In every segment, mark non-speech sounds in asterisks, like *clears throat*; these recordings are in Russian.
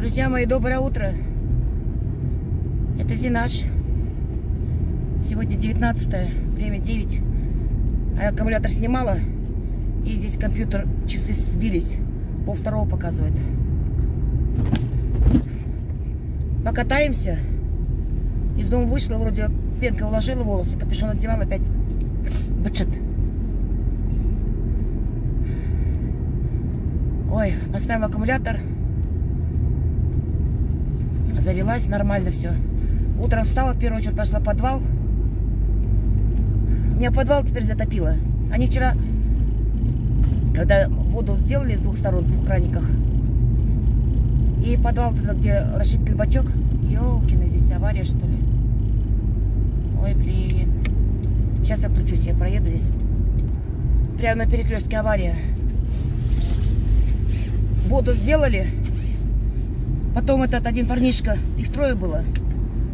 Друзья мои, доброе утро. Это Зинаш. Сегодня 19 время 9. А аккумулятор снимала. И здесь компьютер, часы сбились. Пол второго показывает. Покатаемся. Из дома вышла, вроде пенкой уложила волосы, капюшон одевала, опять бычит. Ой, поставила аккумулятор. Завелась, нормально все. Утром встала, в первую очередь пошла в подвал. Меня подвал теперь затопило. Они вчера, когда воду сделали с двух сторон, в двух краниках, и подвал туда, где расширительный бачок, елкины, здесь авария, что ли. Ой, блин. Сейчас я включусь, я проеду здесь. Прямо на перекрестке авария. Воду сделали. Потом этот один парнишка, их трое было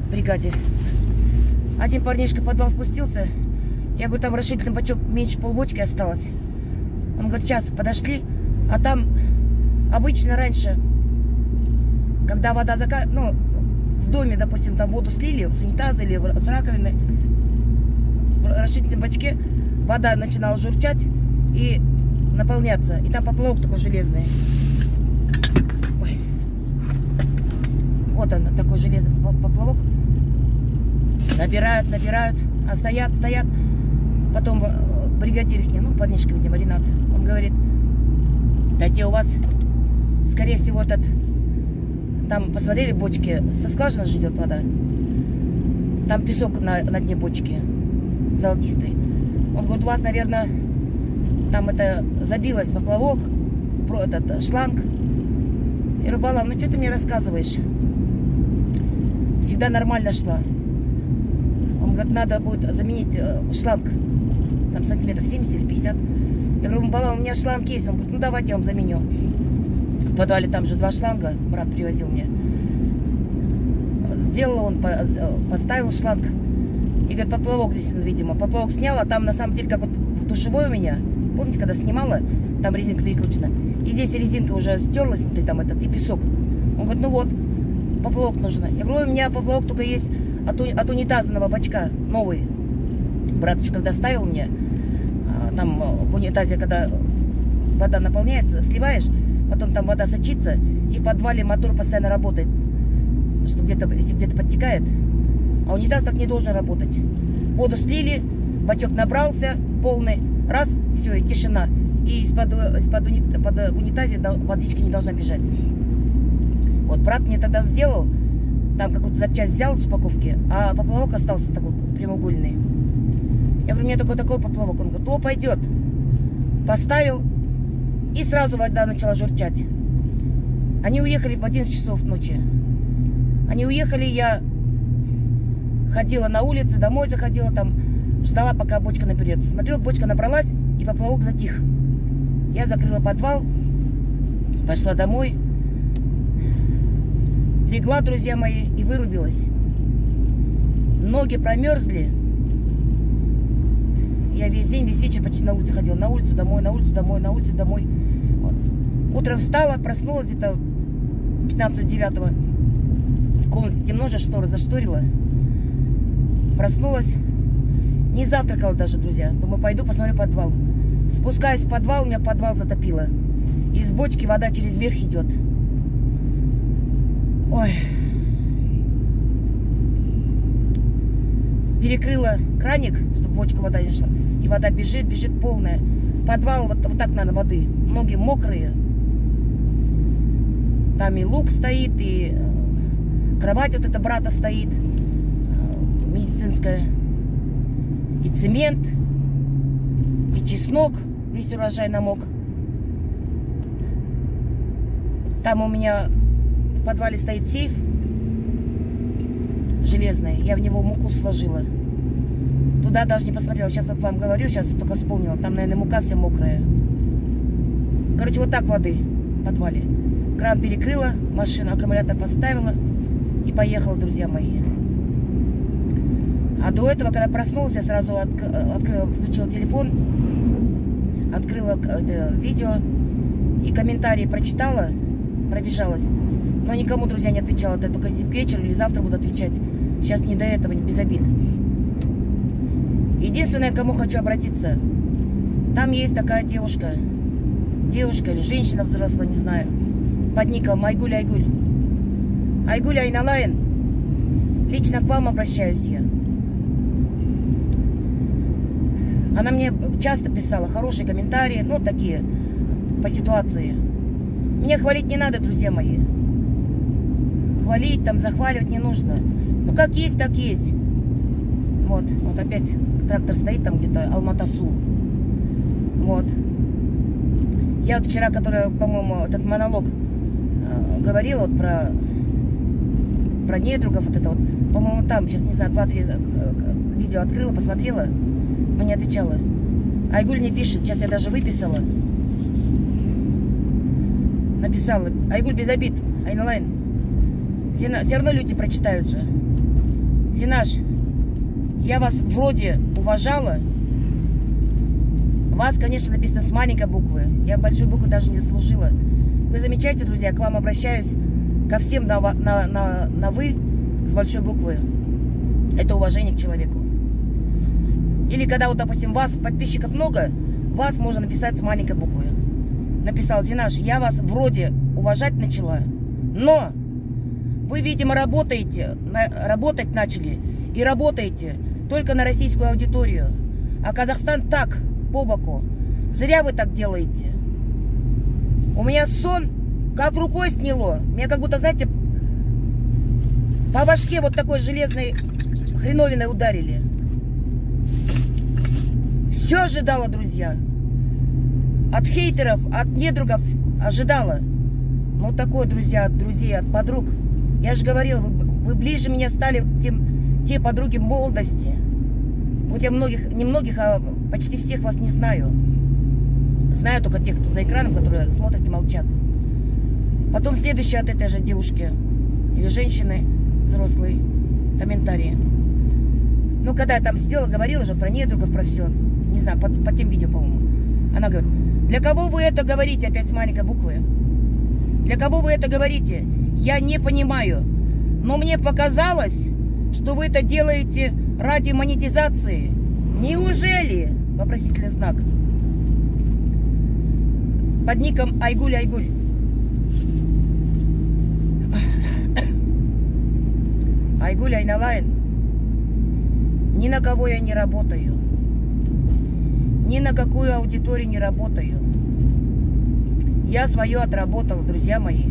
в бригаде. Один парнишка подвал спустился. Я говорю, там расширительный бачок меньше полбочки осталось. Он говорит, сейчас подошли, а там обычно раньше, когда вода зака... ну, в доме, допустим, там воду слили с унитаза или с раковины, в расширительном бачке вода начинала журчать и наполняться. И там поплавок такой железный. Ой. Вот он, такой железный поплавок. Набирают, набирают, а стоят, стоят. Потом э, бригадир их, ну, парнишка, видимо, Ренат, он говорит, дайте у вас, скорее всего, этот, там, посмотрели, бочки, со скважины же идет вода. Там песок на, на дне бочки, золотистый. Он говорит, у вас, наверное, там это забилось поплавок, про этот шланг. И Рубалам, ну что ты мне рассказываешь? Всегда нормально шла. Он говорит, надо будет заменить э, шланг там сантиметров 70 или 50. Я говорю, Балан, у меня шланг есть. Он говорит, ну давайте я вам заменю. В подвале там же два шланга, брат привозил мне. Сделал он, поставил шланг. И говорит, поплавок здесь, видимо. Поплавок снял, а там на самом деле, как вот в душевой у меня, помните, когда снимала, там резинка перекручена. И здесь резинка уже стерлась внутри, там этот, и песок. Он говорит, ну вот, поплавок нужно. Я говорю, у меня поплавок только есть от, от унитазного бачка, новый. Браточка когда ставил мне, там в унитазе, когда вода наполняется, сливаешь, потом там вода сочится, и в подвале мотор постоянно работает, что где-то, если где-то подтекает, а унитаз так не должен работать. Воду слили, бачок набрался полный, раз, все, и тишина. И из-под из -под унит, под унитазе водички не должна бежать. Вот брат мне тогда сделал, там какую-то запчасть взял с упаковки, а поплавок остался такой прямоугольный. Я говорю, мне такой такой поплавок. Он говорит, о, пойдет. Поставил, и сразу вода начала журчать. Они уехали в 11 часов ночи. Они уехали, я ходила на улице, домой заходила, там ждала, пока бочка наберется. Смотрю, бочка набралась, и поплавок затих. Я закрыла подвал, пошла домой, легла, друзья мои, и вырубилась. Ноги промерзли, я весь день, весь вечер почти на улице ходила. На улицу, домой, на улицу, домой, на улицу, домой. Вот. Утром встала, проснулась где-то 15 9 В комнате темно же, шторы зашторила. Проснулась. Не завтракала даже, друзья. Думаю, пойду посмотрю подвал. Спускаюсь в подвал, у меня подвал затопило. Из бочки вода через верх идет. Ой. Перекрыла краник, чтобы бочка вода не шла. И вода бежит, бежит полная. Подвал, вот, вот так надо воды. Ноги мокрые. Там и лук стоит, и э, кровать вот эта брата стоит. Э, медицинская. И цемент. И чеснок. Весь урожай намок. Там у меня подвале стоит сейф железный. Я в него муку сложила. Туда даже не посмотрела. Сейчас вот вам говорю, сейчас только вспомнила. Там, наверное, мука вся мокрая. Короче, вот так воды в подвале. Кран перекрыла, машину, аккумулятор поставила и поехала, друзья мои. А до этого, когда проснулась, я сразу от, открыла, включила телефон, открыла это видео и комментарии прочитала. пробежалась. Но никому, друзья, не отвечала. Это только если к вечеру или завтра буду отвечать. Сейчас не до этого, не без обид. Единственное, к кому хочу обратиться. Там есть такая девушка. Девушка или женщина взрослая, не знаю. Под ником Айгуль Айгуль. Айгуль Айналайн. Лично к вам обращаюсь я. Она мне часто писала хорошие комментарии, ну, такие, по ситуации. Мне хвалить не надо, друзья мои. Хвалить, там, захваливать не нужно. Ну, как есть, так есть. Вот, вот опять трактор стоит там где-то, Алматасу. Вот. Я вот вчера, которая, по-моему, этот монолог э, говорила вот про, про недругов, вот это вот, по-моему, там, сейчас, не знаю, два-три э, э, видео открыла, посмотрела, но не отвечала. Айгуль мне пишет, сейчас я даже выписала. Написала. Айгуль без обид. Айналайн. Зина, все равно люди прочитают же. Зинаш, я вас вроде уважала. Вас, конечно, написано с маленькой буквы. Я большой буквы даже не заслужила. Вы замечаете, друзья, к вам обращаюсь ко всем на, на, на, на вы с большой буквы. Это уважение к человеку. Или когда вот, допустим, вас подписчиков много, вас можно написать с маленькой буквы. Написал Зинаш, я вас вроде уважать начала, но вы, видимо, работаете, на, работать начали и работаете только на российскую аудиторию. А Казахстан так, по боку. Зря вы так делаете. У меня сон как рукой сняло. Меня как будто, знаете, по башке вот такой железной хреновиной ударили. Все ожидала, друзья. От хейтеров, от недругов ожидала. Ну, такое, друзья, от друзей, от подруг. Я же говорила, вы, вы ближе меня стали, тем, те подруги молодости. Хоть я многих, не многих, а почти всех вас не знаю. Знаю только тех, кто за экраном, которые смотрят и молчат. Потом следующая от этой же девушки или женщины взрослые комментарии. Ну, когда я там сидела, говорила же про недругов, про все не знаю, по, по тем видео, по-моему. Она говорит, для кого вы это говорите, опять с маленькой буквы? Для кого вы это говорите? Я не понимаю. Но мне показалось, что вы это делаете ради монетизации. Неужели? Вопросительный знак. Под ником Айгуль Айгуль. *coughs* Айгуль Айналайн. Ни на кого я не работаю. Ни на какую аудиторию не работаю. Я свое отработала, друзья мои.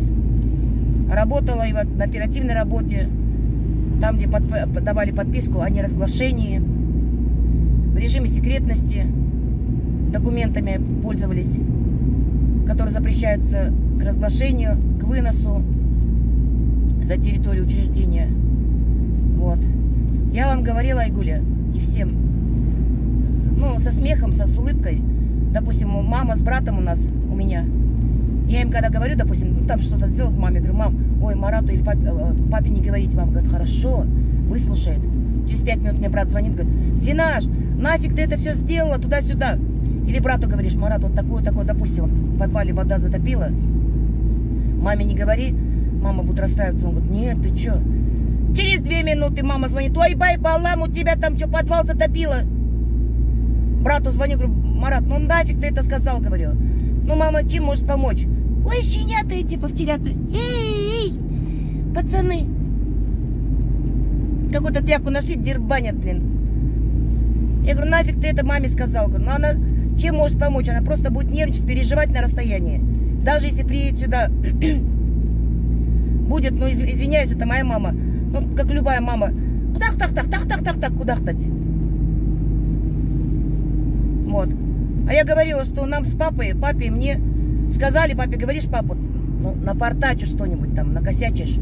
Работала и на оперативной работе, там, где под, давали подписку о неразглашении, в режиме секретности, документами пользовались, которые запрещаются к разглашению, к выносу за территорию учреждения. Вот. Я вам говорила, Айгуля, и всем, ну, со смехом, со, с улыбкой. Допустим, мама с братом у нас, у меня. Я им когда говорю, допустим, ну, там что-то сделал маме, говорю, мам, ой, Марату или папе, э, папе не говорите. Мама говорит, хорошо, выслушает. Через пять минут мне брат звонит, говорит, Зинаш, нафиг ты это все сделала, туда-сюда. Или брату говоришь, Марат, вот такое-такое, допустим, в подвале вода затопила. Маме не говори, мама будет расстраиваться. Он говорит, нет, ты что? Через две минуты мама звонит, ой, бай, балам, у тебя там что, подвал затопило? Брату звоню, говорю, Марат, ну нафиг ты это сказал, говорю. Ну, мама, чем может помочь? Ой, щенята эти повтеряты. Эй, пацаны. Какую-то тряпку нашли, дербанят, блин. Я говорю, нафиг ты это маме сказал? Говорю, ну она чем может помочь? Она просто будет нервничать, переживать на расстоянии. Даже если приедет сюда, *clears throat* будет, ну извиняюсь, это моя мама. Ну, как любая мама. Тах-тах-тах, тах-тах-тах-тах, кудахтать. Вот. А я говорила, что нам с папой, папе мне сказали, папе, говоришь, папу, ну, напортачишь что-нибудь там, накосячишь.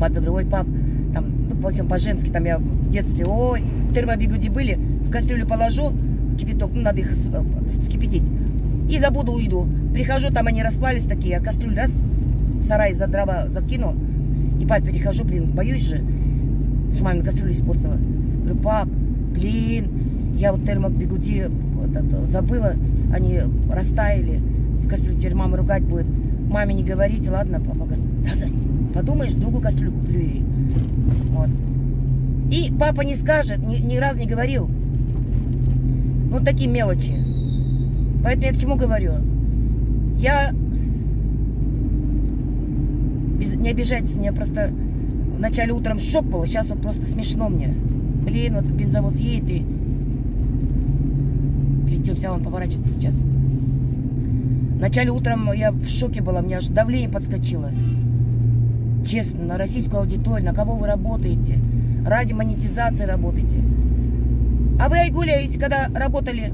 Папе говорю, ой, пап, там, ну, по по-женски, там я в детстве, ой, термобигуди были, в кастрюлю положу, кипяток, ну, надо их вскипятить. И забуду, уйду. Прихожу, там они расплавились такие, а кастрюлю раз, сарай за дрова закину, и папе перехожу, блин, боюсь же, что маме кастрюлю испортила. Говорю, пап, блин, я вот термок бигуди вот это, забыла, они растаяли. В кастрюле теперь мама ругать будет. маме не говорите, ладно, папа говорит, да, подумаешь, другую кастрюлю куплю ей. Вот. И папа не скажет, ни, ни разу не говорил. Ну, такие мелочи. Поэтому я к чему говорю? Я... Без... Не обижайтесь, мне просто вначале утром шок был, сейчас вот просто смешно мне. Блин, вот бензовоз едет и... Плетемся, он поворачивается сейчас. Вначале утром я в шоке была, у меня аж давление подскочило. Честно, на российскую аудиторию, на кого вы работаете? Ради монетизации работаете. А вы, Айгуля, если когда работали,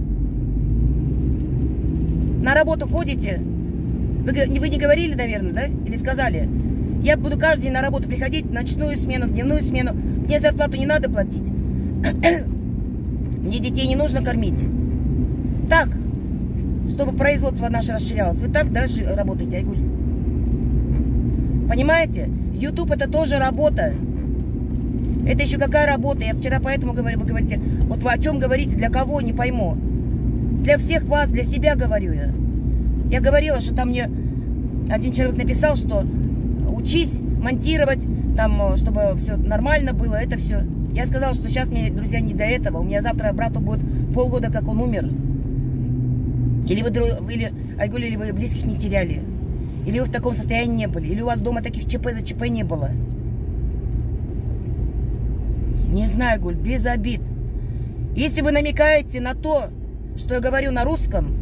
на работу ходите, вы, вы не говорили, наверное, да? Или сказали? Я буду каждый день на работу приходить, ночную смену, дневную смену. Мне зарплату не надо платить. *clears throat* Мне детей не нужно кормить. Так, чтобы производство наше расширялось. Вы так даже работаете, Айгуль. Понимаете? YouTube это тоже работа. Это еще какая работа? Я вчера поэтому говорю, вы говорите, вот вы о чем говорите, для кого, не пойму. Для всех вас, для себя говорю я. Я говорила, что там мне один человек написал, что учись монтировать, там, чтобы все нормально было, это все. Я сказала, что сейчас мне, друзья, не до этого. У меня завтра брату будет полгода, как он умер. Или вы, или, Айгуль, или вы близких не теряли. Или вы в таком состоянии не были. Или у вас дома таких ЧП за ЧП не было. Не знаю, Гуль, без обид. Если вы намекаете на то, что я говорю на русском,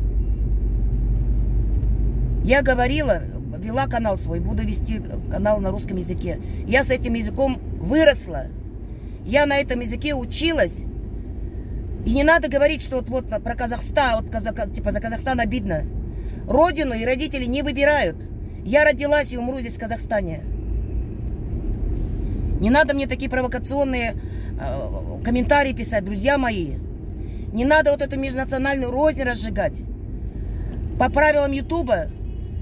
я говорила, вела канал свой, буду вести канал на русском языке. Я с этим языком выросла. Я на этом языке училась. И не надо говорить, что вот, вот про Казахстан, вот казах, типа за Казахстан обидно. Родину и родители не выбирают. Я родилась и умру здесь в Казахстане. Не надо мне такие провокационные э, комментарии писать, друзья мои. Не надо вот эту межнациональную рознь разжигать. По правилам Ютуба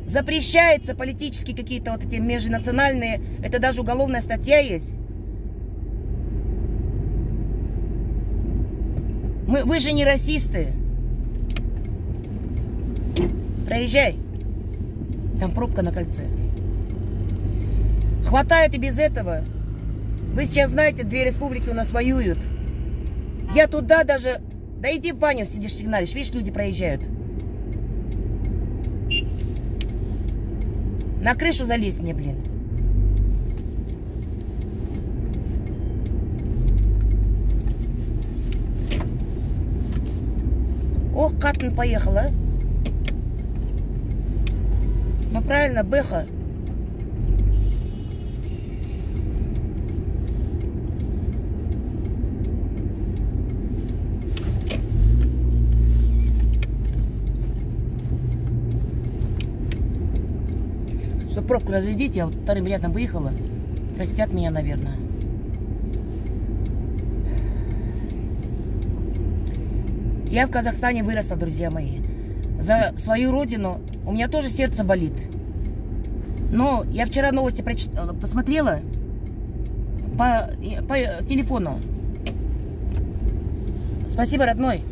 запрещается политические какие-то вот эти межнациональные, это даже уголовная статья есть. Мы, вы же не расисты. Проезжай. Там пробка на кольце. Хватает и без этого. Вы сейчас знаете, две республики у нас воюют. Я туда даже... Да иди в баню сидишь, сигналишь. Видишь, люди проезжают. На крышу залезть мне, блин. Ох, Катн поехала. Ну правильно, Бэха. Что пробку разведите, я вот вторым рядом выехала. Простят меня, наверное. Я в Казахстане выросла, друзья мои. За свою родину у меня тоже сердце болит. Но я вчера новости прочитала, посмотрела по, по телефону. Спасибо, родной.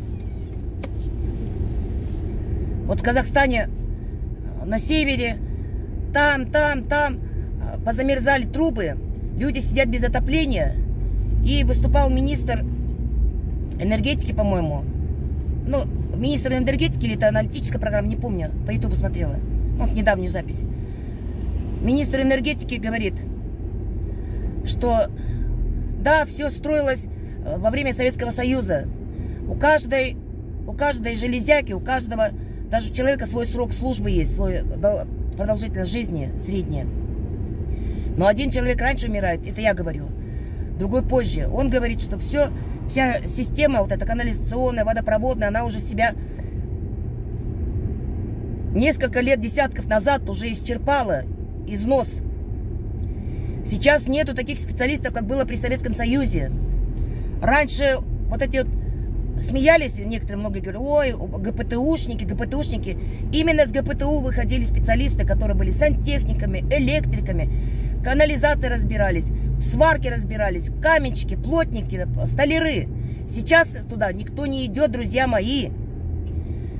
Вот в Казахстане на севере, там, там, там позамерзали трубы, люди сидят без отопления. И выступал министр энергетики, по-моему, ну, министр энергетики или это аналитическая программа, не помню, по ютубу смотрела, вот недавнюю запись. Министр энергетики говорит, что да, все строилось э, во время Советского Союза. У каждой, у каждой железяки, у каждого, даже у человека свой срок службы есть, свой продолжительность жизни средняя. Но один человек раньше умирает, это я говорю, другой позже. Он говорит, что все вся система, вот эта канализационная, водопроводная, она уже себя несколько лет, десятков назад уже исчерпала износ. Сейчас нету таких специалистов, как было при Советском Союзе. Раньше вот эти вот смеялись, некоторые много говорят, ой, ГПТУшники, ГПТУшники. Именно с ГПТУ выходили специалисты, которые были сантехниками, электриками, канализацией разбирались в сварке разбирались, каменщики, плотники, столяры. Сейчас туда никто не идет, друзья мои.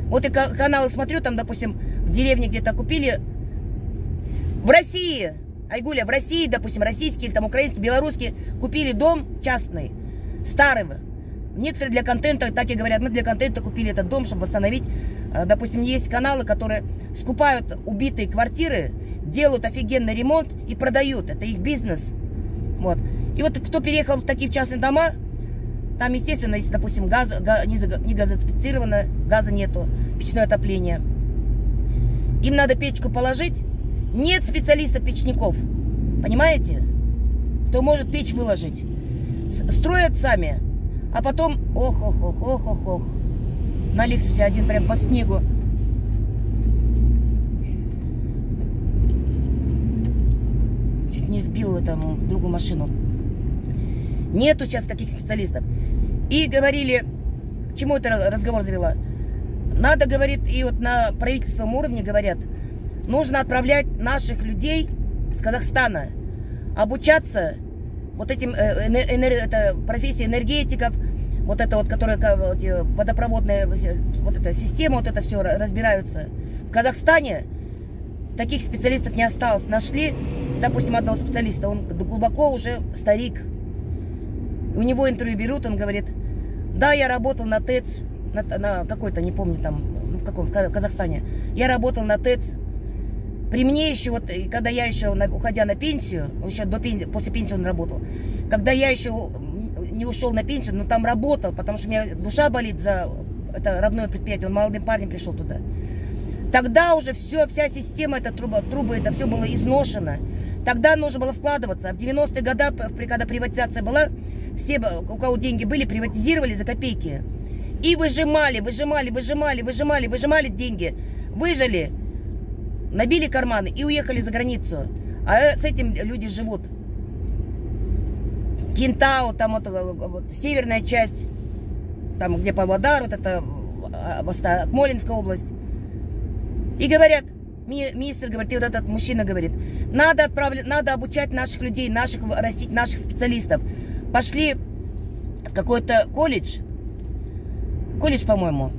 Вот и каналы смотрю, там, допустим, в деревне где-то купили В России, Айгуля, в России, допустим, российские, там, украинские, белорусские купили дом частный, старый. Некоторые для контента так и говорят, мы для контента купили этот дом, чтобы восстановить. Э, допустим, есть каналы, которые скупают убитые квартиры, делают офигенный ремонт и продают. Это их бизнес. Вот. И вот кто переехал в такие частные дома, там, естественно, если, допустим, газ, газ не, не газа нету, печное отопление. Им надо печку положить. Нет специалистов-печников. Понимаете? Кто может печь выложить. Строят сами. А потом, ох, ох, ох, ох, ох, ох. На Лексусе один прям по снегу. Не сбил этому другую машину. Нету сейчас таких специалистов. И говорили, к чему это разговор завела? Надо, говорит, и вот на правительственном уровне говорят, нужно отправлять наших людей с Казахстана обучаться вот этим э, это профессии энергетиков, вот это вот, которая водопроводная вот эта система, вот это все разбираются. В Казахстане таких специалистов не осталось. Нашли, допустим, одного специалиста, он глубоко уже старик. У него интервью берут, он говорит, да, я работал на ТЭЦ, на, на какой-то, не помню там, в каком, в Казахстане. Я работал на ТЭЦ. При мне еще, вот, когда я еще, уходя на пенсию, еще до пенсии, после пенсии он работал, когда я еще не ушел на пенсию, но там работал, потому что у меня душа болит за это родное предприятие, он молодым парнем пришел туда. Тогда уже все, вся система, эта труба, трубы, это все было изношено. Тогда нужно было вкладываться. В 90-е годы, когда приватизация была, все, у кого деньги были, приватизировали за копейки. И выжимали, выжимали, выжимали, выжимали, выжимали деньги. Выжили, набили карманы и уехали за границу. А с этим люди живут. Кентау, там вот, вот северная часть, там где Павлодар, вот это а, Акмолинская область. И говорят, министр говорит, и вот этот мужчина говорит, надо, отправлять, надо обучать наших людей, наших, растить наших специалистов. Пошли в какой-то колледж, колледж, по-моему,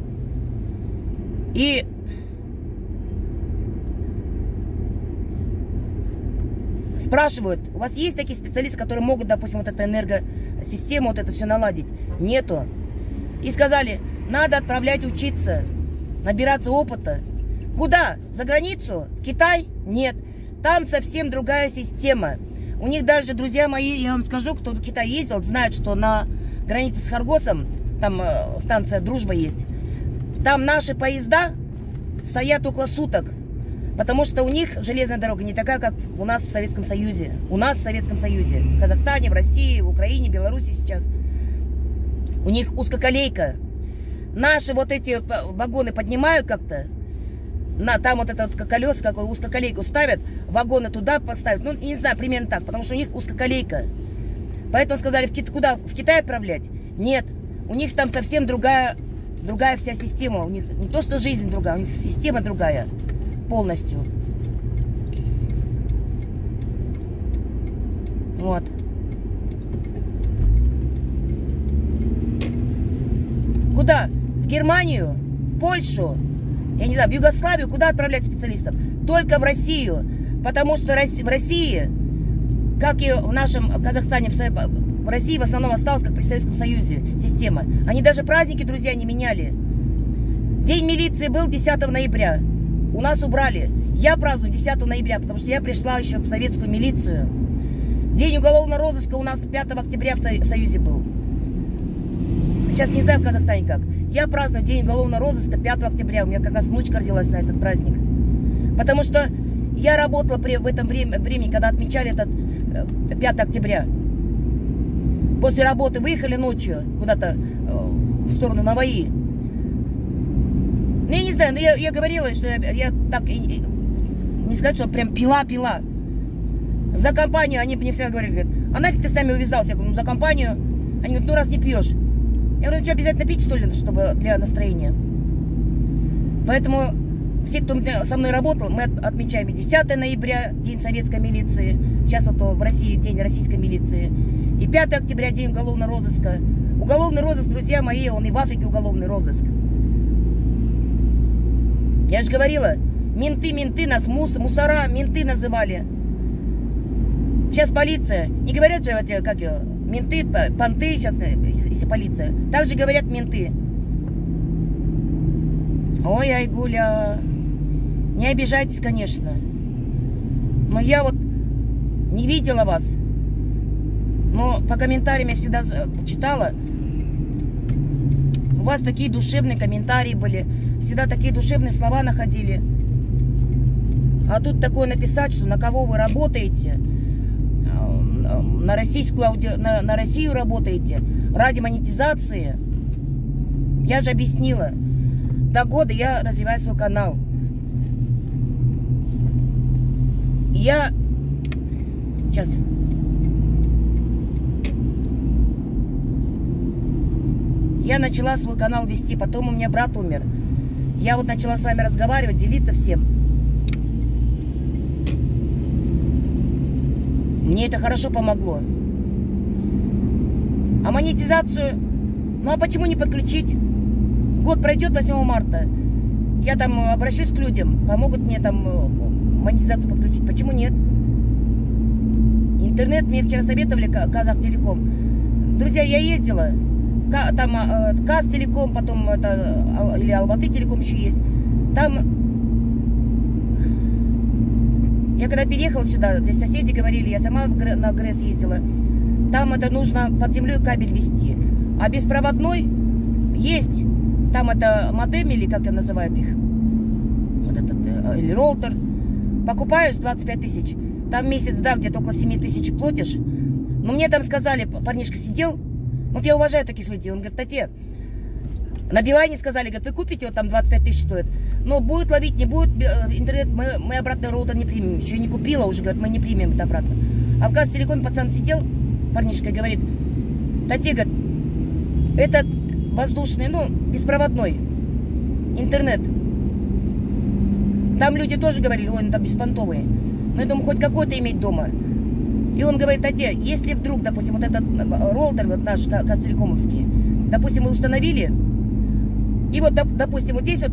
и спрашивают, у вас есть такие специалисты, которые могут, допустим, вот эту энергосистему, вот это все наладить? Нету. И сказали, надо отправлять учиться, набираться опыта. Куда? За границу? В Китай? Нет. Там совсем другая система. У них даже, друзья мои, я вам скажу, кто в Китай ездил, знает, что на границе с Харгосом, там э, станция Дружба есть, там наши поезда стоят около суток. Потому что у них железная дорога не такая, как у нас в Советском Союзе. У нас в Советском Союзе. В Казахстане, в России, в Украине, Беларуси сейчас. У них узкоколейка. Наши вот эти вагоны поднимают как-то. На, там вот этот колес, как узкоколейку ставят, вагоны туда поставят. Ну, не знаю, примерно так, потому что у них узкоколейка. Поэтому сказали, в Кит, куда? В Китай отправлять? Нет. У них там совсем другая, другая вся система. У них не то, что жизнь другая, у них система другая полностью. Вот. Куда? В Германию? В Польшу? Я не знаю, в Югославию? Куда отправлять специалистов? Только в Россию. Потому что в России, как и в нашем Казахстане, в России в основном осталась, как при Советском Союзе, система. Они даже праздники, друзья, не меняли. День милиции был 10 ноября. У нас убрали. Я праздную 10 ноября, потому что я пришла еще в советскую милицию. День уголовного розыска у нас 5 октября в Союзе был. Сейчас не знаю в Казахстане как. Я праздную день уголовного розыска 5 октября. У меня как раз внучка родилась на этот праздник. Потому что я работала при, в этом время, времени, когда отмечали этот 5 э, октября. После работы выехали ночью куда-то э, в сторону Наваи. Ну, я не знаю, но я, я говорила, что я, я так, не сказать, что прям пила-пила. За компанию они мне всегда говорили, говорят, а нафиг ты с нами увязался? Я говорю, ну за компанию. Они говорят, ну раз не пьешь. Я говорю, что, обязательно пить, что ли, чтобы для настроения? Поэтому все, кто со мной работал, мы отмечаем 10 ноября, День советской милиции. Сейчас вот в России День российской милиции. И 5 октября, День уголовного розыска. Уголовный розыск, друзья мои, он и в Африке уголовный розыск. Я же говорила, Менты, менты нас, мус, мусора, менты называли. Сейчас полиция. Не говорят же, как ее, менты, понты сейчас, э, если полиция. Так же говорят менты. Ой, Айгуля, не обижайтесь, конечно. Но я вот не видела вас. Но по комментариям я всегда читала. У вас такие душевные комментарии были. Всегда такие душевные слова находили. А тут такое написать, что на кого вы работаете, на, российскую ауди... на, на Россию работаете ради монетизации. Я же объяснила. До года я развиваю свой канал. Я... Сейчас. Я начала свой канал вести, потом у меня брат умер. Я вот начала с вами разговаривать, делиться всем. Мне это хорошо помогло. А монетизацию? Ну а почему не подключить? Год пройдет 8 марта. Я там обращусь к людям, помогут мне там э, монетизацию подключить. Почему нет? Интернет мне вчера советовали Казах Телеком. Друзья, я ездила. Там а, э, Каз Телеком, потом это, или Алматы Телеком еще есть. Там я когда переехала сюда, здесь соседи говорили, я сама на ГРЭС ездила, там это нужно под землей кабель вести. А беспроводной есть, там это модем или как называют их, вот этот, э, или роутер, покупаешь 25 тысяч, там месяц, да, где-то около 7 тысяч платишь. Но мне там сказали, парнишка сидел, вот я уважаю таких людей, он говорит, Татьяна, на Билайне сказали, говорят, вы купите, вот там 25 тысяч стоит. Но будет ловить, не будет э, интернет, мы, мы обратно роутер не примем. Еще не купила, уже говорят, мы не примем это обратно. А в Газтелекоме пацан сидел, парнишка, говорит, Тати, говорит, этот воздушный, ну, беспроводной интернет. Там люди тоже говорили, ой, ну там беспонтовые. Но я думаю, хоть какой-то иметь дома. И он говорит, Татья, если вдруг, допустим, вот этот э, роутер, вот наш Газтелекомовский, допустим, мы установили, и вот, допустим, вот здесь вот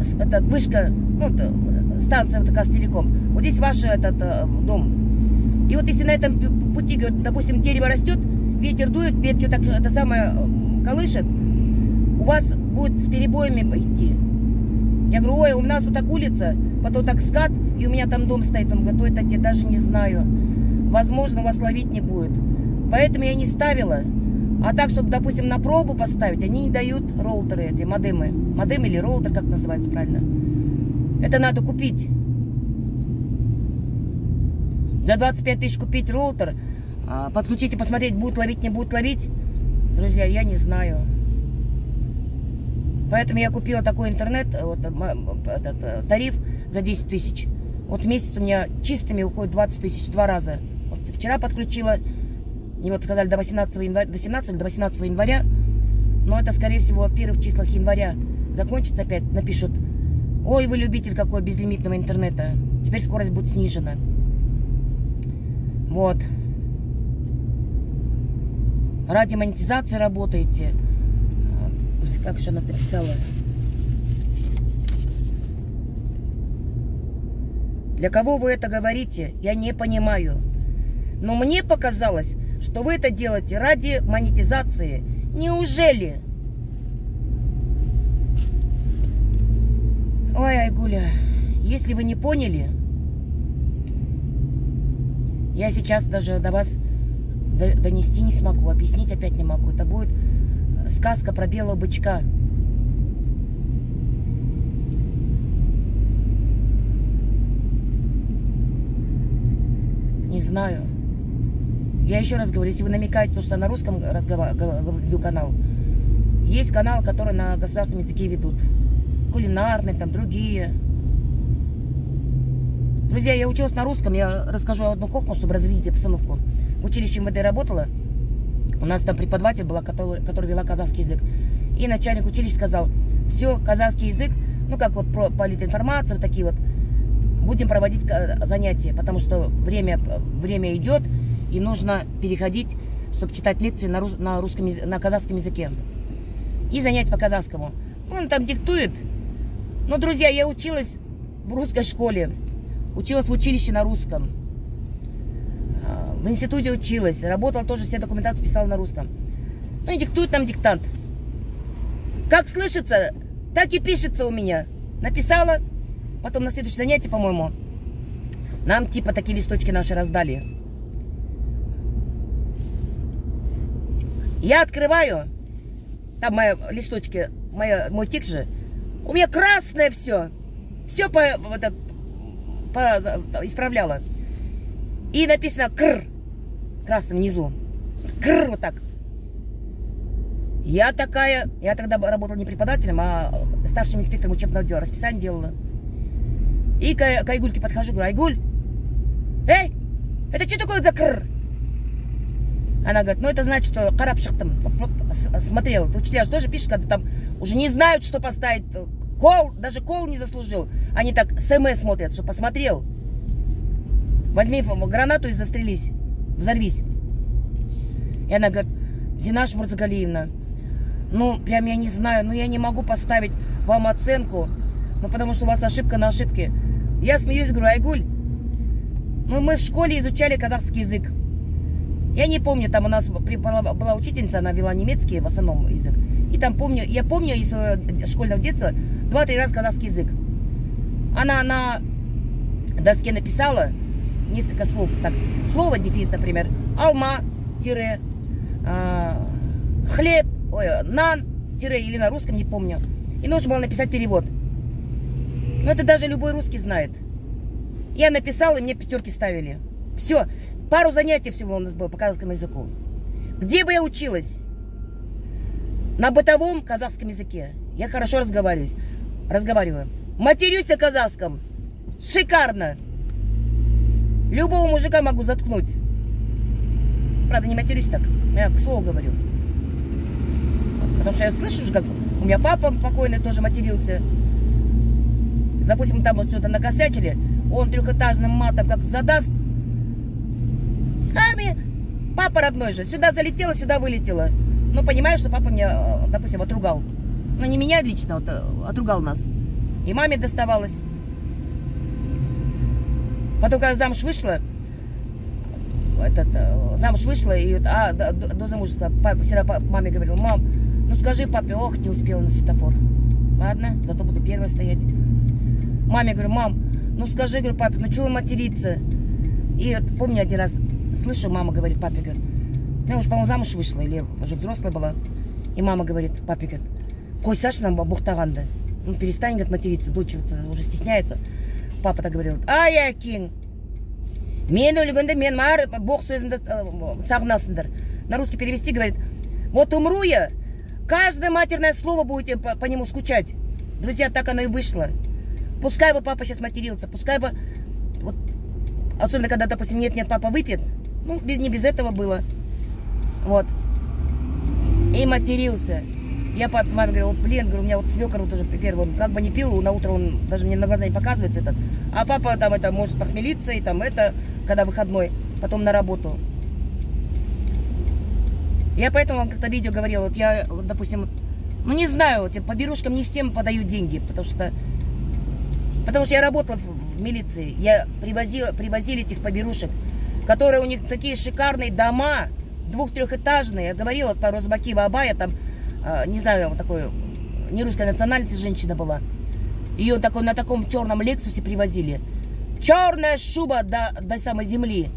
этот, вышка, ну, станция вот такая телеком. Вот здесь ваш этот э, дом. И вот если на этом пути, допустим, дерево растет, ветер дует, ветки вот так это самое колышет, у вас будет с перебоями идти. Я говорю, ой, у нас вот так улица, потом так скат, и у меня там дом стоит. Он говорит, это я даже не знаю. Возможно, вас ловить не будет. Поэтому я не ставила. А так, чтобы, допустим, на пробу поставить, они не дают роутеры, эти модемы. Модем или роутер, как называется правильно. Это надо купить. За 25 тысяч купить роутер, а, подключить и посмотреть, будет ловить, не будет ловить. Друзья, я не знаю. Поэтому я купила такой интернет, вот, этот, э, тариф за 10 тысяч. Вот в месяц у меня чистыми уходит 20 тысяч, два раза. Вот вчера подключила и вот сказали до 18 января, до 17 или до 18 января. Но это, скорее всего, в первых числах января закончится опять, напишут. Ой, вы любитель какой безлимитного интернета. Теперь скорость будет снижена. Вот. Ради монетизации работаете. Как же она написала? Для кого вы это говорите, я не понимаю. Но мне показалось, что вы это делаете ради монетизации. Неужели? Ой, Айгуля, если вы не поняли, я сейчас даже до вас донести не смогу, объяснить опять не могу. Это будет сказка про белого бычка. Не знаю. Я еще раз говорю, если вы намекаете, что на русском веду канал, есть канал, который на государственном языке ведут. Кулинарный, там другие. Друзья, я училась на русском, я расскажу одну хохму, чтобы разрядить обстановку. В училище МВД работала, у нас там преподаватель была, который, который вела казахский язык. И начальник училища сказал, все, казахский язык, ну как вот про политинформацию, вот такие вот, будем проводить занятия, потому что время, время идет, и нужно переходить, чтобы читать лекции на, рус, на, русском, на казахском языке. И занять по казахскому. Он там диктует. Но, друзья, я училась в русской школе. Училась в училище на русском. А, в институте училась. Работала тоже, все документацию писала на русском. Ну и диктует нам диктант. Как слышится, так и пишется у меня. Написала, потом на следующее занятие, по-моему, нам типа такие листочки наши раздали. Я открываю, там мои листочки, моя, мой тик же, у меня красное все. Все по, это, по, исправляла. И написано кр красным внизу. Кр вот так. Я такая, я тогда работала не преподавателем, а старшим инспектором учебного дела, расписание делала. И к, к Айгульке подхожу, говорю, Айгуль, эй, это что такое за кр? Она говорит, ну это значит, что караб шахтам смотрел. Учителя же тоже пишут, когда там уже не знают, что поставить. Кол, даже кол не заслужил. Они так СМС смотрят, что посмотрел. Возьми гранату и застрелись. Взорвись. И она говорит, Зинаш Мурзагалиевна, ну, прям я не знаю, ну я не могу поставить вам оценку, ну потому что у вас ошибка на ошибке. Я смеюсь, говорю, Айгуль, ну мы в школе изучали казахский язык. Я не помню, там у нас была учительница, она вела немецкий в основном язык. И там помню, я помню из своего школьного детства два-три раза казахский язык. Она на доске написала несколько слов. Так, слово дефис, например, алма, тире, э, хлеб, ой, нан, тире, или на русском, не помню. И нужно было написать перевод. Но это даже любой русский знает. Я написала, и мне пятерки ставили. Все, Пару занятий всего у нас было по казахскому языку. Где бы я училась? На бытовом казахском языке. Я хорошо разговариваю. Разговариваю. Матерюсь на казахском. Шикарно. Любого мужика могу заткнуть. Правда, не матерюсь так. Я к слову говорю. Потому что я слышу, как у меня папа покойный тоже матерился. Допустим, там вот что-то накосячили, он трехэтажным матом как задаст, Ами, папа родной же, сюда залетела, сюда вылетела. Ну, понимаешь, что папа меня, допустим, отругал. Ну, не меня лично, вот, э, отругал нас. И маме доставалось. Потом, когда замуж вышла, этот, э, замуж вышла, и а, до, до замужества папа, всегда маме говорил, мам, ну скажи папе, ох, не успела на светофор. Ладно, зато буду первая стоять. Маме говорю, мам, ну скажи, говорю, папе, ну чего материться? И вот, помню один раз слышу, мама говорит, папе, говорит, я уже, по-моему, замуж вышла, или уже взрослая была. И мама говорит, папе, говорит, қой салшы мына бұқтағанды. Ну, перестань, говорит, материться, дочь вот, уже стесняется. Папа так говорил, ай, әкең, мен өлгенде мен мар боқ сөзімді э, сағынасыңдар. На русский перевести, говорит, вот умру я, каждое матерное слово будете по, по нему скучать. Друзья, так оно и вышло. Пускай бы папа сейчас матерился, пускай бы, вот, особенно когда, допустим, нет-нет, папа выпьет, ну, не без этого было. Вот. И матерился. Я папе, маме говорю, блин, говорю, у меня вот свекор вот уже первый, он как бы не пил, на утро он даже мне на глаза не показывается этот. А папа там это может похмелиться, и там это, когда выходной, потом на работу. Я поэтому вам как-то видео говорила, вот я, вот, допустим, ну не знаю, вот, по берушкам не всем подаю деньги, потому что потому что я работала в, в милиции, я привозила, привозили этих поберушек которые у них такие шикарные дома, двух-трехэтажные. Я говорила про Розбакива Абая, там, не знаю, вот такой, не русской национальности женщина была. Ее такой, на таком черном Лексусе привозили. Черная шуба до, до самой земли.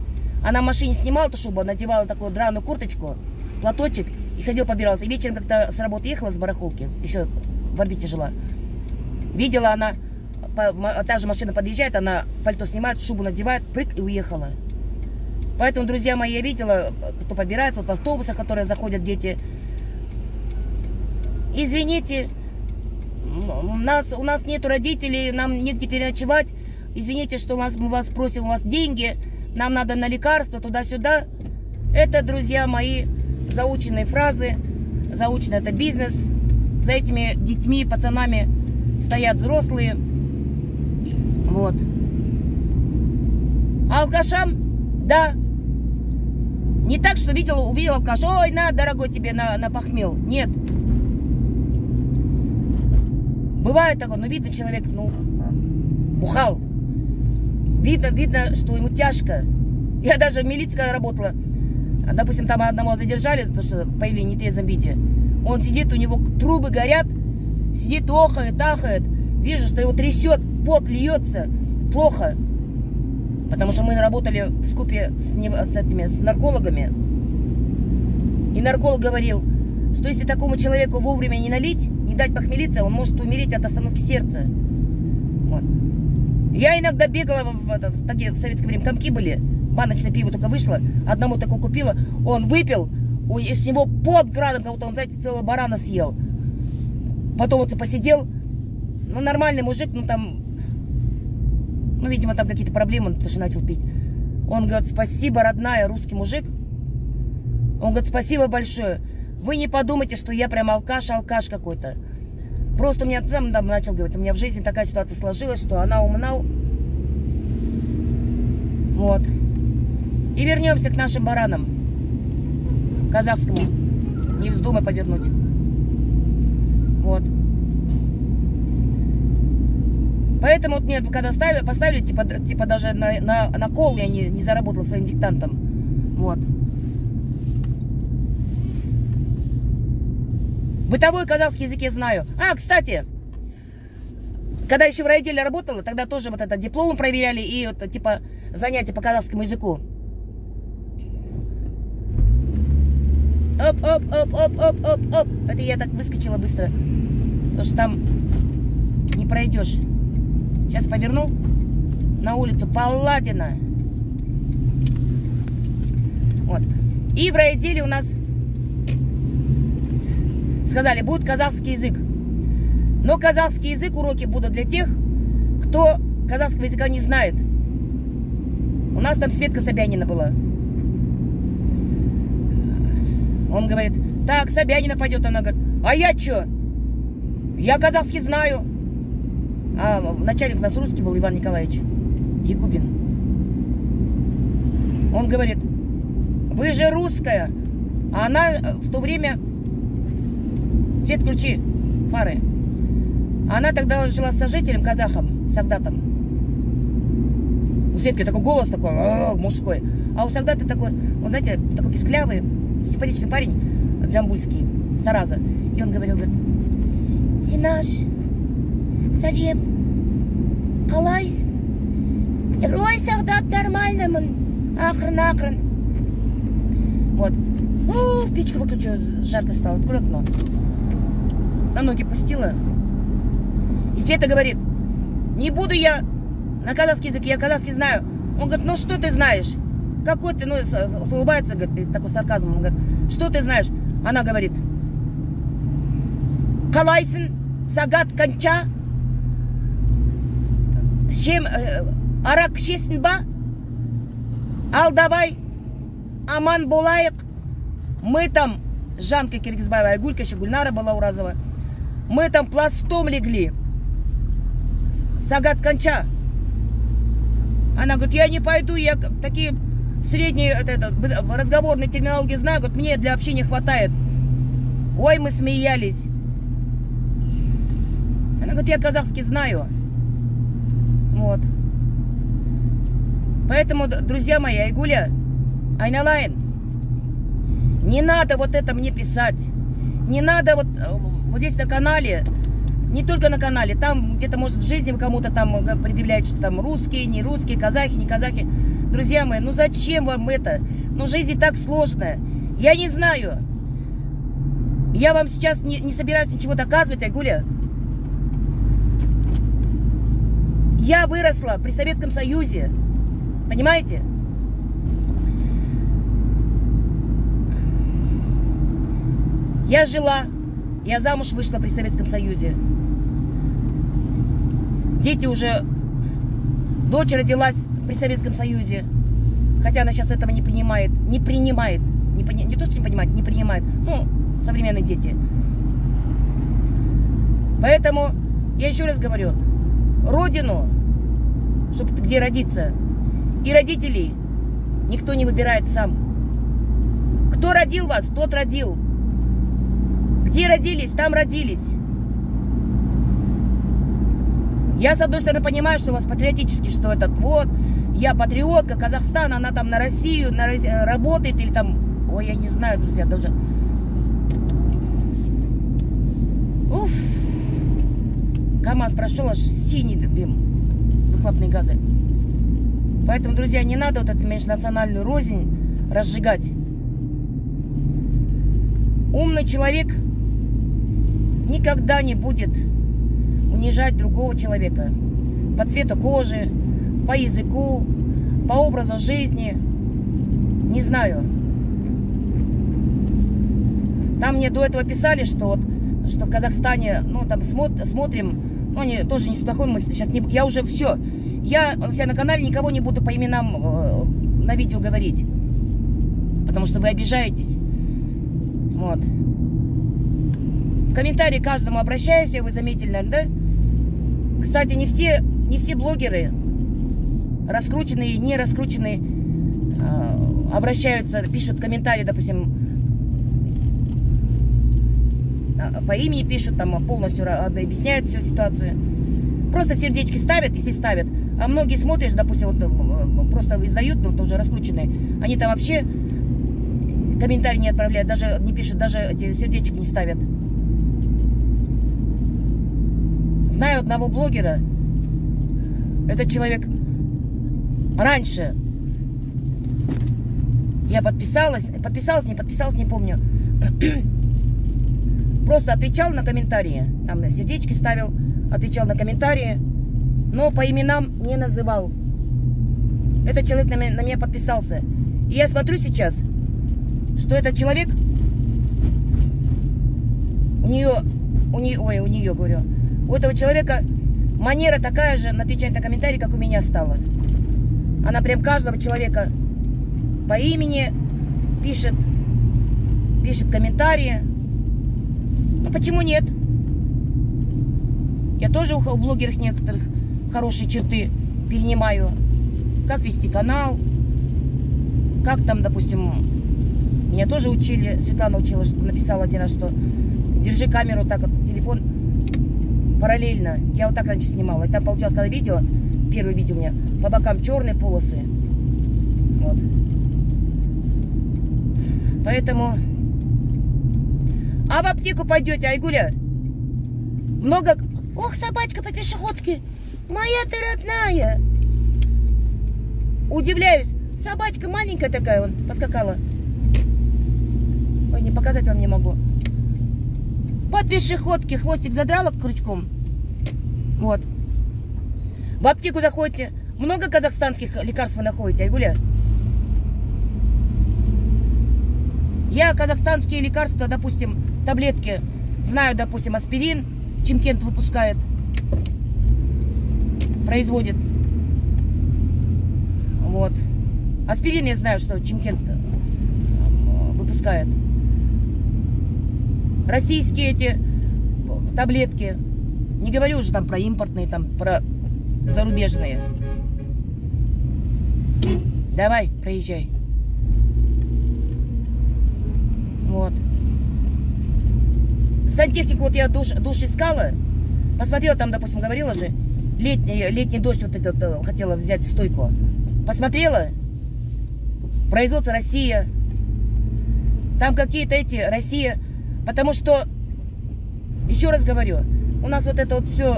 Она в машине снимала эту шубу, надевала такую драную курточку, платочек и ходила побиралась. И вечером, когда с работы ехала с барахолки, еще в орбите жила, видела она, та же машина подъезжает, она пальто снимает, шубу надевает, прыг и уехала. Поэтому, друзья мои, я видела, кто побирается, вот в автобусах, которые заходят дети. Извините, у нас, у нас нету родителей, нам негде переночевать. Извините, что вас, мы вас просим, у вас деньги, нам надо на лекарства, туда-сюда. Это, друзья мои, заученные фразы, заучено это бизнес. За этими детьми, пацанами стоят взрослые. Вот. Алкашам, да, не так, что видела, увидела каше, ой, на, дорогой, тебе на, на похмел. Нет. Бывает такое, но видно человек, ну, бухал. Видно, видно, что ему тяжко. Я даже в милиции когда работала, допустим, там одного задержали, потому что появились в нетрезвом виде. Он сидит, у него трубы горят, сидит, охает, ахает. Вижу, что его трясет, пот льется. Плохо. Потому что мы работали в скупе с, с этими с наркологами. И нарколог говорил, что если такому человеку вовремя не налить, не дать похмелиться, он может умереть от остановки сердца. Вот. Я иногда бегала в, в, в, такие, в советское время, комки были, баночное пиво только вышло, одному такое купила, он выпил, у, с него под градом, как будто он, знаете, целого барана съел. Потом вот посидел, ну, нормальный мужик, ну, там, ну, видимо, там какие-то проблемы, потому что начал пить. Он говорит, спасибо, родная, русский мужик. Он говорит, спасибо большое. Вы не подумайте, что я прям алкаш, алкаш какой-то. Просто у меня там, там начал говорить, у меня в жизни такая ситуация сложилась, что она умна. Вот. И вернемся к нашим баранам. Казахскому. Не вздумай повернуть. Вот. Поэтому вот мне когда ставили, поставили, типа, типа даже на, на, на кол я не, не заработала своим диктантом. Вот. Бытовой казахский язык я знаю. А, кстати, когда еще в райотделе работала, тогда тоже вот это диплом проверяли и вот типа занятия по казахскому языку. Оп, оп, оп, оп, оп, оп, оп. Это я так выскочила быстро. Потому что там не пройдешь. Сейчас поверну на улицу Палладина. Вот. И в райотделе у нас сказали, будет казахский язык. Но казахский язык уроки будут для тех, кто казахского языка не знает. У нас там Светка Собянина была. Он говорит, так, Собянина пойдет. Она говорит, а я что? Я казахский знаю. А начальник у нас русский был Иван Николаевич Якубин. Он говорит, вы же русская. А она в то время Свет включи, фары. Она тогда жила с сожителем, казахом, Сагдатом. У Светки такой голос такой, мужской. А у Сагдата такой, он, знаете, такой песклявый, симпатичный парень, джамбульский, Стараза. И он говорил, говорит, Синаш, Салем, қалайсың? Я говорю, ой, Сагдат, нормальномын, ақырын, ақырын. Вот. О, печку выключила, жарко стало, открой окно на ноги пустила. И Света говорит, не буду я на казахский язык, я казахский знаю. Он говорит, ну что ты знаешь? Какой ты, ну, улыбается, говорит, такой сарказм. Он говорит, что ты знаешь? Она говорит, Калайсын, сагат канча, шем, э, арак ішесің ба? Ал давай, аман болайық. Мы там, Жанка Киргизбаева, Айгулька, еще Гульнара Балауразова, мы там пластом легли. Сагат Конча. Она говорит, я не пойду, я такие средние это, это, разговорные терминологии знаю, говорит, мне для общения хватает. Ой, мы смеялись. Она говорит, я казахский знаю. Вот. Поэтому, друзья мои, Айгуля, Айналайн, не надо вот это мне писать. Не надо вот э, вот здесь на канале, не только на канале, там где-то, может, в жизни кому-то там предъявляют, что там русские, не русские, казахи, не казахи. Друзья мои, ну зачем вам это? Ну жизнь так сложная. Я не знаю. Я вам сейчас не, не собираюсь ничего доказывать, Айгуля. Я выросла при Советском Союзе. Понимаете? Я жила я замуж вышла при Советском Союзе. Дети уже... Дочь родилась при Советском Союзе. Хотя она сейчас этого не принимает. Не принимает. Не, пони... не то, что не понимает, не принимает. Ну, современные дети. Поэтому я еще раз говорю, родину, чтобы где родиться, и родителей никто не выбирает сам. Кто родил вас, тот родил. Где родились, там родились. Я, с одной стороны, понимаю, что у вас патриотически, что этот вот, я патриотка Казахстана, она там на Россию на, э, работает или там... Ой, я не знаю, друзья, даже... Уф! КамАЗ прошел, аж синий дым, выхлопные газы. Поэтому, друзья, не надо вот эту межнациональную рознь разжигать. Умный человек никогда не будет унижать другого человека по цвету кожи, по языку, по образу жизни. Не знаю. Там мне до этого писали, что вот, что в Казахстане, ну, там смотр, смотрим, ну, они тоже не с плохой мыслью. Сейчас не, я уже все. Я у себя на канале никого не буду по именам э, на видео говорить. Потому что вы обижаетесь. Вот. Комментарии каждому обращаюсь, вы заметили, наверное, да? Кстати, не все, не все блогеры раскрученные и не раскрученные э, обращаются, пишут комментарии, допустим, а, по имени пишут, там полностью объясняют всю ситуацию. Просто сердечки ставят, если ставят. А многие смотришь, допустим, вот, просто издают, ну, тоже раскрученные. Они там вообще комментарий не отправляют, даже не пишут, даже эти сердечки не ставят. Знаю одного блогера, этот человек раньше я подписалась, подписалась, не подписалась, не помню. *clears throat* Просто отвечал на комментарии, там сердечки ставил, отвечал на комментарии, но по именам не называл. Этот человек на меня, на меня подписался. И я смотрю сейчас, что этот человек, у нее, у нее, ой, у нее, говорю, у этого человека манера такая же отвечать на комментарии, как у меня стала. Она прям каждого человека по имени пишет, пишет комментарии. Ну почему нет? Я тоже у блогеров некоторых хорошие черты перенимаю. Как вести канал, как там, допустим, меня тоже учили, Светлана учила, что написала один раз, что держи камеру так телефон параллельно. Я вот так раньше снимала. И там получалось, когда видео, первое видео у меня, по бокам черные полосы. Вот. Поэтому... А в аптеку пойдете, Айгуля? Много... Ох, собачка по пешеходке! Моя ты родная! Удивляюсь, собачка маленькая такая, вон, поскакала. Ой, не показать вам не могу. По пешеходке хвостик задрала крючком. Вот. В аптеку заходите. Много казахстанских лекарств вы находите, Айгуля? Я казахстанские лекарства, допустим, таблетки, знаю, допустим, аспирин, Чимкент выпускает, производит. Вот. Аспирин я знаю, что Чимкент э, выпускает российские эти таблетки. Не говорю уже там про импортные, там про зарубежные. Давай, проезжай. Вот. Сантехнику вот я душ, душ искала. Посмотрела там, допустим, говорила же, летний, летний дождь вот этот э, хотела взять стойку. Посмотрела. Производство Россия. Там какие-то эти, Россия Потому что, еще раз говорю, у нас вот это вот все,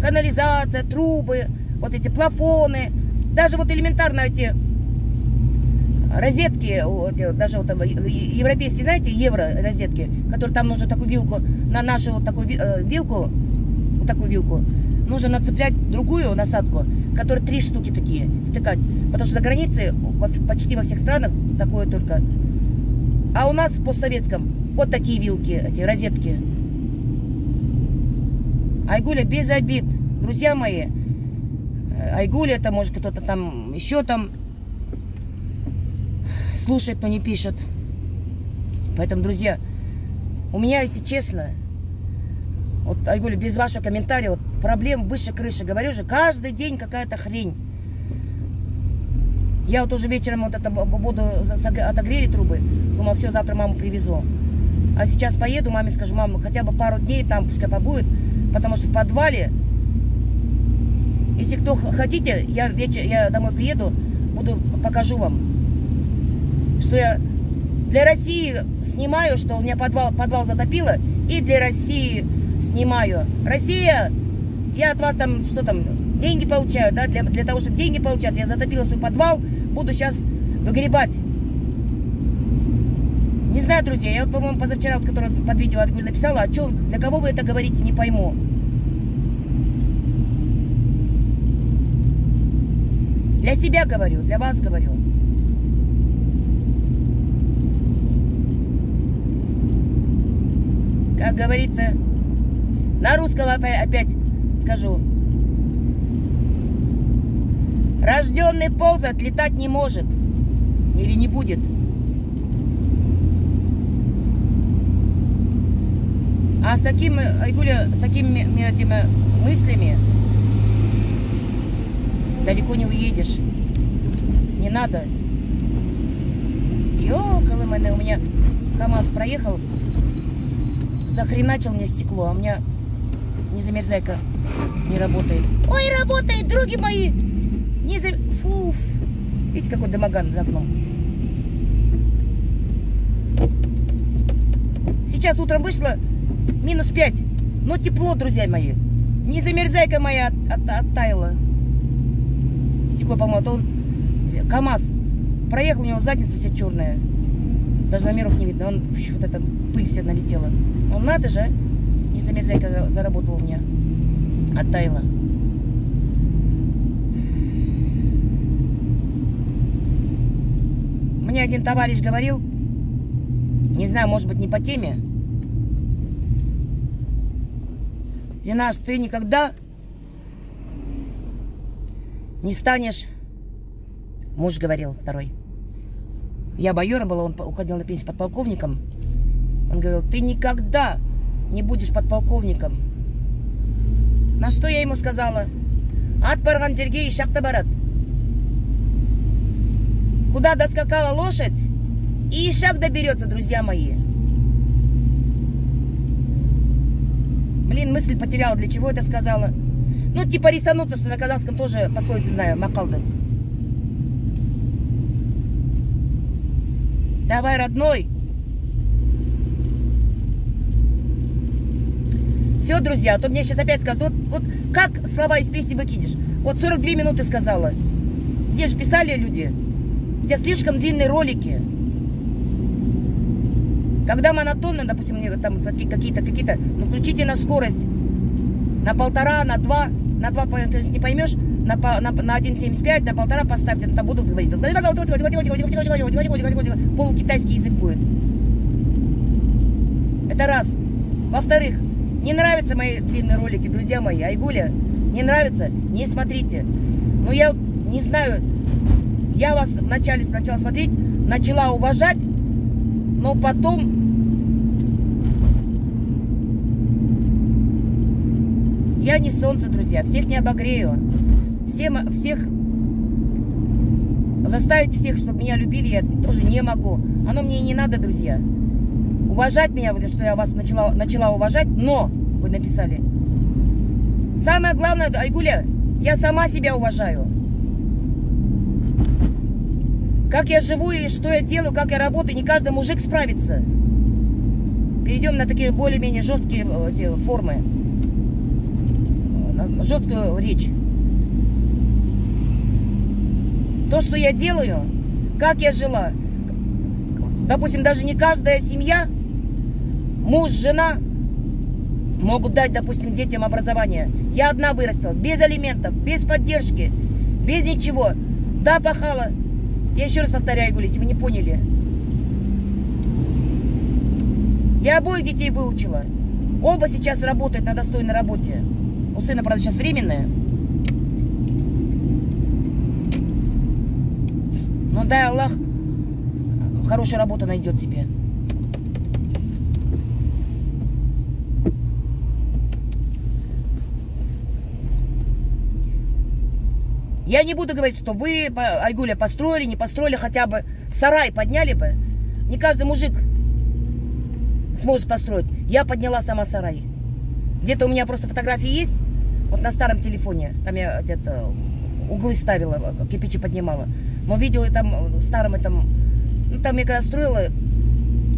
канализация, трубы, вот эти плафоны, даже вот элементарно эти розетки, даже вот европейские, знаете, евро розетки, которые там нужно такую вилку, на нашу вот такую э, вилку, вот такую вилку, нужно нацеплять другую насадку, которая три штуки такие, втыкать. Потому что за границей почти во всех странах такое только а у нас в постсоветском вот такие вилки, эти розетки. Айгуля без обид. Друзья мои, э, Айгуля это может кто-то там еще там слушает, но не пишет. Поэтому, друзья, у меня, если честно, вот, Айгуля, без вашего комментария, вот, проблем выше крыши. Говорю же, каждый день какая-то хрень. Я вот уже вечером вот эту воду отогрели трубы. Думала, все, завтра маму привезу. А сейчас поеду, маме скажу, мама, хотя бы пару дней там пускай побудет. Потому что в подвале Если кто хотите, я вечер, я домой приеду, буду покажу вам, что я для России снимаю, что у меня подвал, подвал затопило, и для России снимаю. Россия, я от вас там, что там, деньги получаю, да, для, для того, чтобы деньги получать, я затопила свой подвал, буду сейчас выгребать. Не знаю, друзья, я вот, по-моему, позавчера, вот, который под видео от Гуль написала, о чем, для кого вы это говорите, не пойму. Для себя говорю, для вас говорю. Как говорится, на русском опять скажу. Рожденный ползать, летать не может. Или не будет. А с таким, Айгуля, с такими этими мыслями далеко не уедешь. Не надо. Ёкало мене, у меня КамАЗ проехал, захреначил мне стекло, а у меня не замерзайка не работает. Ой, работает, други мои! Не за... Фуф. Видите, какой дымоган за окном? Сейчас утром вышло минус 5. Но тепло, друзья мои. Не замерзайка моя от, от, оттаяла. Стекло помыло. Он КамАЗ проехал, у него задница вся черная. Даже номеров не видно. Он вот эта пыль вся налетела. Он надо же, а? не замерзайка заработал у меня. Оттаяла. Мне один товарищ говорил, не знаю, может быть, не по теме, Зинаш, ты никогда не станешь, муж говорил второй. Я майором была, он уходил на пенсию подполковником. Он говорил, ты никогда не будешь подполковником. На что я ему сказала? От барған жерге ишақта барат. Куда доскакала лошадь, и ишак доберется, друзья мои. Блин, мысль потеряла, для чего это сказала. Ну, типа рисануться, что на казахском тоже пословицы знаю, макалды. Давай, родной. Все, друзья, а то мне сейчас опять скажут, вот, вот как слова из песни выкинешь? Вот 42 минуты сказала. Где же писали люди? У тебя слишком длинные ролики. Когда монотонно, допустим, мне там какие-то, какие-то, ну включите на скорость. На полтора, на два, на два, не поймешь, на, на, на 1,75, на полтора поставьте, там будут говорить. Полукитайский язык будет. Это раз. Во-вторых, не нравятся мои длинные ролики, друзья мои. Айгуля, не нравится? Не смотрите. Ну, я не знаю, я вас вначале сначала смотреть, начала уважать, но потом я не солнце, друзья, всех не обогрею. Всем, всех заставить всех, чтобы меня любили, я тоже не могу. Оно мне и не надо, друзья. Уважать меня, что я вас начала, начала уважать, но, вы написали. Самое главное, Айгуля, я сама себя уважаю. Как я живу и что я делаю, как я работаю, не каждый мужик справится. Перейдем на такие более-менее жесткие э, формы. Жесткую речь. То, что я делаю, как я жила. Допустим, даже не каждая семья, муж, жена могут дать, допустим, детям образование. Я одна вырастила, без алиментов, без поддержки, без ничего. Да, пахала, я еще раз повторяю, Гуля, если вы не поняли. Я обоих детей выучила. Оба сейчас работают на достойной работе. У сына, правда, сейчас временная. Но дай Аллах, хорошая работа найдет себе. Я не буду говорить, что вы, Айгуля, построили, не построили, хотя бы сарай подняли бы. Не каждый мужик сможет построить. Я подняла сама сарай. Где-то у меня просто фотографии есть. Вот на старом телефоне. Там я где-то углы ставила, кирпичи поднимала. Но видео там, старом этом... Ну, там я когда строила,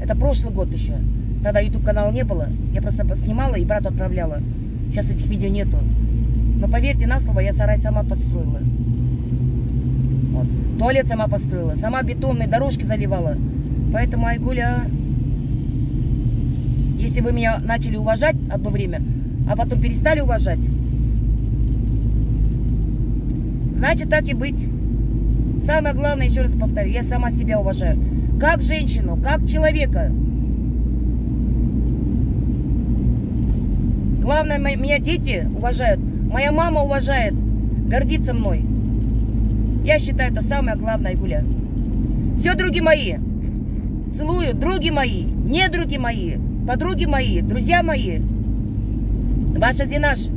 это прошлый год еще. Тогда YouTube канала не было. Я просто снимала и брату отправляла. Сейчас этих видео нету. Но поверьте на слово, я сарай сама подстроила. Туалет сама построила, сама бетонные дорожки заливала. Поэтому, Айгуля, если вы меня начали уважать одно время, а потом перестали уважать, значит так и быть. Самое главное, еще раз повторю, я сама себя уважаю. Как женщину, как человека. Главное, меня дети уважают. Моя мама уважает, гордится мной. Я считаю, это самое главное, Гуля. Все, други мои, целую, други мои, не други мои, подруги мои, друзья мои. Ваша Зинаш.